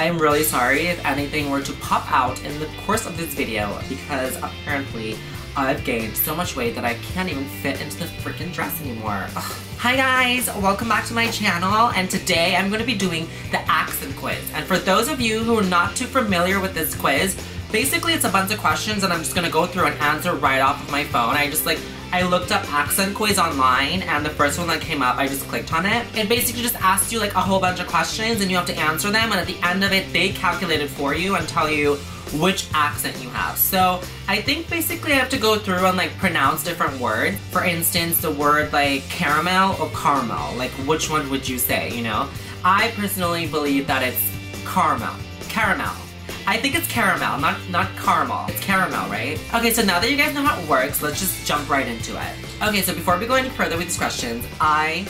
I am really sorry if anything were to pop out in the course of this video because apparently I've gained so much weight that I can't even fit into the freaking dress anymore. Ugh. Hi guys, welcome back to my channel and today I'm going to be doing the accent quiz. And for those of you who are not too familiar with this quiz, basically it's a bunch of questions and I'm just going to go through and answer right off of my phone. I just like I looked up accent quiz online and the first one that came up, I just clicked on it. It basically just asks you like a whole bunch of questions and you have to answer them and at the end of it, they calculate it for you and tell you which accent you have. So I think basically I have to go through and like pronounce different words. For instance, the word like caramel or caramel, like which one would you say, you know? I personally believe that it's caramel. Caramel. I think it's caramel, not not caramel. It's caramel, right? Okay, so now that you guys know how it works, let's just jump right into it. Okay, so before we go any further with these questions, I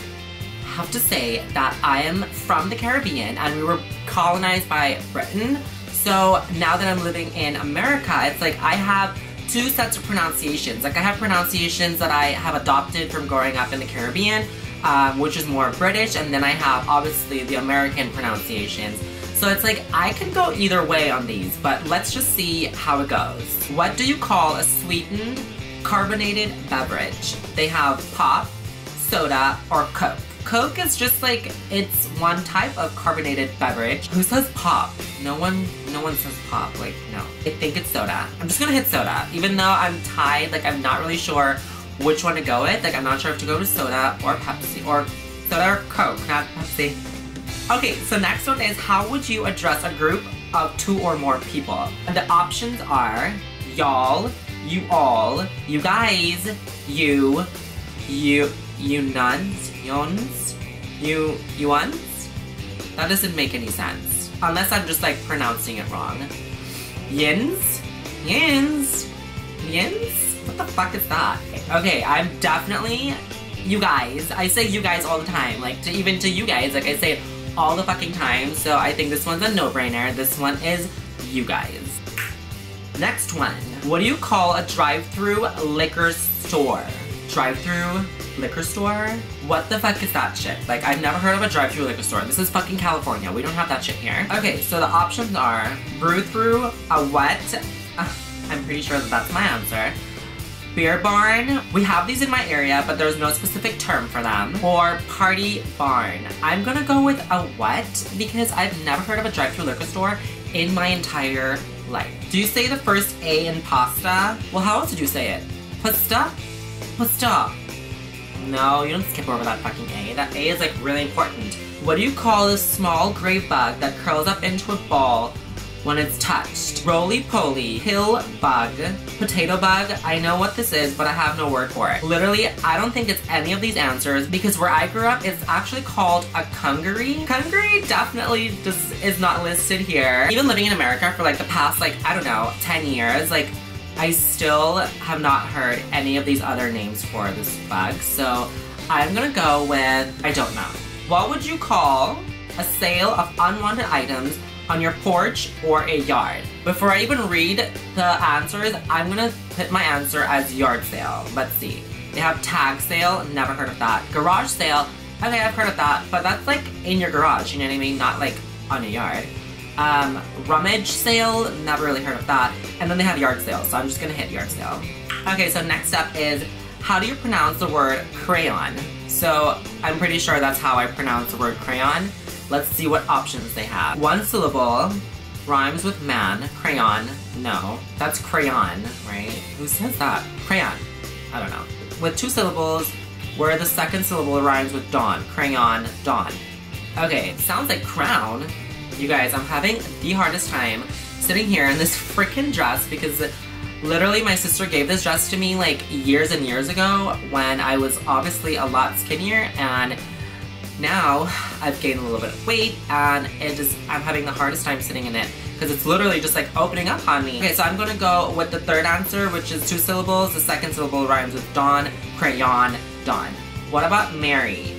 have to say that I am from the Caribbean and we were colonized by Britain. So now that I'm living in America, it's like I have two sets of pronunciations. Like I have pronunciations that I have adopted from growing up in the Caribbean, um, which is more British, and then I have obviously the American pronunciations. So it's like I can go either way on these, but let's just see how it goes. What do you call a sweetened carbonated beverage? They have pop, soda, or Coke. Coke is just like, it's one type of carbonated beverage. Who says pop? No one, no one says pop, like, no. I think it's soda. I'm just gonna hit soda. Even though I'm tied, like, I'm not really sure which one to go with. Like, I'm not sure if to go with soda or Pepsi, or soda or Coke, not Pepsi. Okay, so next one is, how would you address a group of two or more people? And the options are, y'all, you all, you guys, you, you, you nuns, yons, you, you ones? That doesn't make any sense. Unless I'm just like pronouncing it wrong. Yins? Yins? Yins? What the fuck is that? Okay, I'm definitely you guys. I say you guys all the time. Like, to even to you guys, like I say all the fucking time. So I think this one's a no-brainer. This one is you guys. Next one. What do you call a drive-through liquor store? Drive-through liquor store? What the fuck is that shit? Like, I've never heard of a drive-through liquor store. This is fucking California. We don't have that shit here. Okay, so the options are brew through, a wet, uh, I'm pretty sure that that's my answer. Beer barn. We have these in my area, but there's no specific term for them. Or party barn. I'm gonna go with a what because I've never heard of a drive-through liquor store in my entire life. Do you say the first A in pasta? Well, how else did you say it? Pasta? Pasta. No, you don't skip over that fucking A. That A is like really important. What do you call this small gray bug that curls up into a ball when it's touched? Roly-poly, pill bug, potato bug. I know what this is, but I have no word for it. Literally, I don't think it's any of these answers because where I grew up, it's actually called a kungary. Kungary definitely just is not listed here. Even living in America for like the past like, I don't know, 10 years, like I still have not heard any of these other names for this bug, so I'm gonna go with, I don't know. What would you call a sale of unwanted items on your porch or a yard? Before I even read the answers, I'm gonna put my answer as yard sale. Let's see. They have tag sale, never heard of that. Garage sale, okay, I've heard of that, but that's like in your garage, you know what I mean? Not like on a yard. Um, rummage sale, never really heard of that. And then they have yard sale, so I'm just gonna hit yard sale. Okay, so next up is, how do you pronounce the word crayon? So I'm pretty sure that's how I pronounce the word crayon. Let's see what options they have. One syllable, rhymes with man, crayon, no. That's crayon, right? Who says that? Crayon, I don't know. With two syllables, where the second syllable rhymes with dawn, crayon, dawn. Okay, sounds like crown, you guys, I'm having the hardest time sitting here in this freaking dress because literally my sister gave this dress to me like years and years ago when I was obviously a lot skinnier and now I've gained a little bit of weight and it is, I'm having the hardest time sitting in it because it's literally just like opening up on me. Okay, so I'm gonna go with the third answer, which is two syllables. The second syllable rhymes with dawn, crayon, dawn. What about Mary?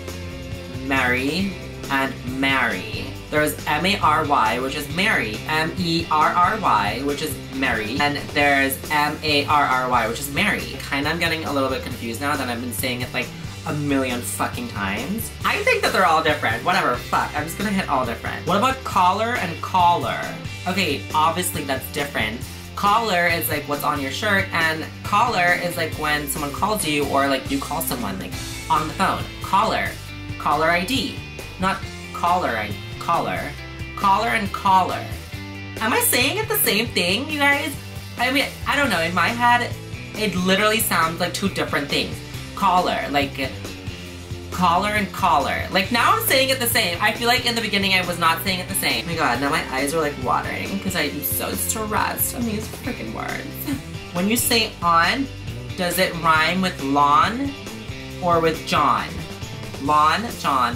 Mary and Mary. There's M-A-R-Y, which is Mary. M-E-R-R-Y, which is Mary. And there's M-A-R-R-Y, which is Mary. Kinda I'm getting a little bit confused now that I've been saying it like a million fucking times. I think that they're all different. Whatever, fuck. I'm just gonna hit all different. What about collar and collar? Okay, obviously that's different. Collar is like what's on your shirt, and collar is like when someone calls you or like you call someone like on the phone. Collar. Caller ID. Not caller ID. Collar. Collar and collar. Am I saying it the same thing, you guys? I mean, I don't know. In my head, it literally sounds like two different things. Collar, like collar and collar. Like now I'm saying it the same. I feel like in the beginning I was not saying it the same. Oh my god, now my eyes are like watering because I'm so stressed on these freaking words. when you say on, does it rhyme with lawn or with John? Lawn, John,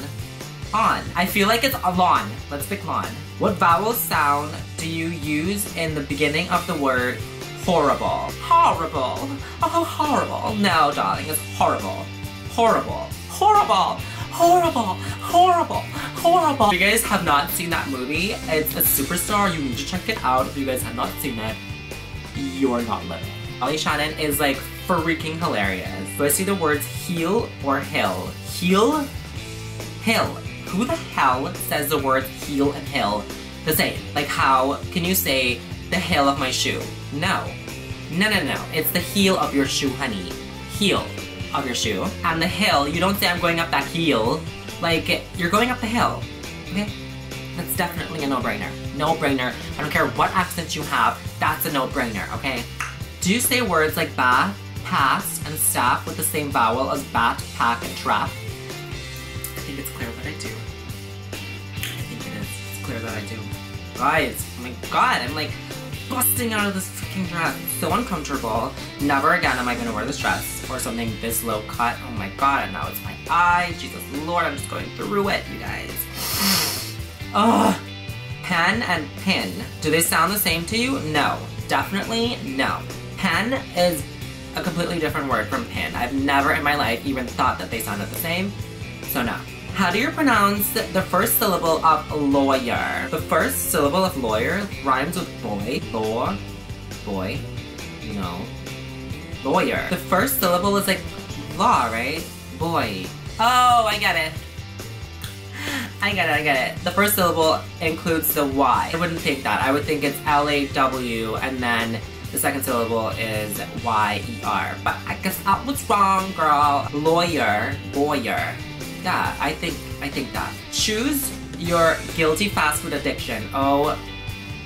on. I feel like it's a lawn. Let's pick lawn. What vowel sound do you use in the beginning of the word horrible? Horrible. Oh, horrible. No, darling, it's horrible. Horrible. Horrible. Horrible. Horrible. Horrible. If you guys have not seen that movie, it's a superstar. You need to check it out. If you guys have not seen it, you're not living. Molly Shannon is like freaking hilarious. Do I see the words heel or hill? Heel? Hill. Who the hell says the words heel and hill the same? Like how can you say the heel of my shoe? No. No, no, no. It's the heel of your shoe, honey. Heel of your shoe. And the hill, you don't say I'm going up that heel. Like, you're going up the hill. Okay? That's definitely a no-brainer. No-brainer. I don't care what accent you have, that's a no-brainer, okay? Do you say words like bath, pass, and staff with the same vowel as bat, pack, and trap? I think it's clear that I do. I think it is. It's clear that I do. Guys, oh my god, I'm like busting out of this freaking dress. So uncomfortable. Never again am I gonna wear this dress or something this low cut. Oh my god, and now it's my eye. Jesus Lord, I'm just going through it, you guys. Ugh. Pen and pin. Do they sound the same to you? No. Definitely no. Pen is a completely different word from pin. I've never in my life even thought that they sounded the same, so no. How do you pronounce the first syllable of lawyer? The first syllable of lawyer rhymes with boy, law, boy, no, lawyer. The first syllable is like law, right? Boy. Oh, I get it. I get it, I get it. The first syllable includes the Y. I wouldn't think that. I would think it's L-A-W and then the second syllable is Y-E-R. But I guess I was wrong, girl. Lawyer, lawyer. Yeah, I think, I think that. Choose your guilty fast food addiction. Oh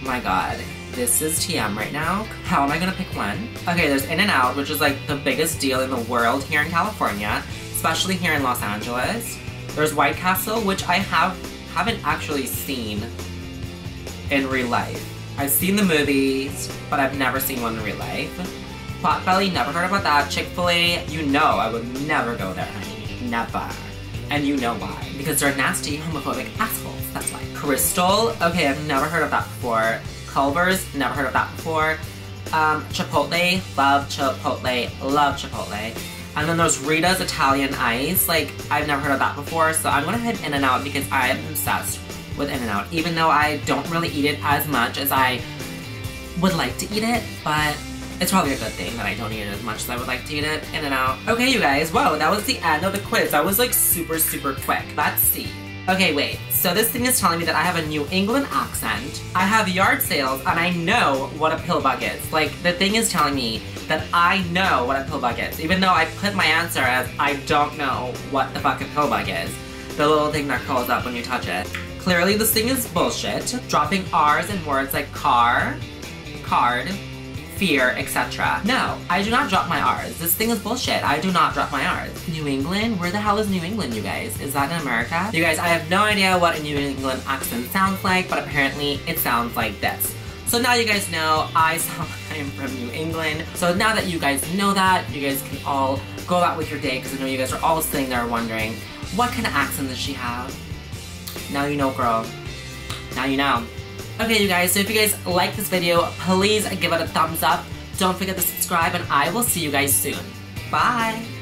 my god. This is TM right now. How am I gonna pick one? Okay, there's In-N-Out, which is like the biggest deal in the world here in California, especially here in Los Angeles. There's White Castle, which I have haven't actually seen in real life. I've seen the movies, but I've never seen one in real life. Potbelly, never heard about that. Chick-fil-A, you know I would never go there, honey. Never. And you know why. Because they're nasty, homophobic assholes. That's why. Krystal, okay, I've never heard of that before. Culver's, never heard of that before. Um, Chipotle, love Chipotle, love Chipotle. And then there's Rita's Italian Ice. Like, I've never heard of that before, so I'm gonna hit In-N-Out because I am obsessed with In-N-Out. Even though I don't really eat it as much as I would like to eat it, but it's probably a good thing that I don't eat it as much as I would like to eat it. In and out. Okay, you guys, whoa, that was the end of the quiz. That was like super, super quick. Let's see. Okay, wait. So this thing is telling me that I have a New England accent. I have yard sales, and I know what a pill bug is. Like, the thing is telling me that I know what a pill bug is, even though I put my answer as I don't know what the fuck a pill bug is. The little thing that curls up when you touch it. Clearly, this thing is bullshit. Dropping R's in words like car, card, fear, etc. No, I do not drop my R's. This thing is bullshit. I do not drop my R's. New England? Where the hell is New England, you guys? Is that in America? You guys, I have no idea what a New England accent sounds like, but apparently it sounds like this. So now you guys know I sound like I am from New England. So now that you guys know that, you guys can all go out with your day because I know you guys are all sitting there wondering, what kind of accent does she have? Now you know, girl. Now you know. Okay, you guys, so if you guys like this video, please give it a thumbs up. Don't forget to subscribe, and I will see you guys soon. Bye!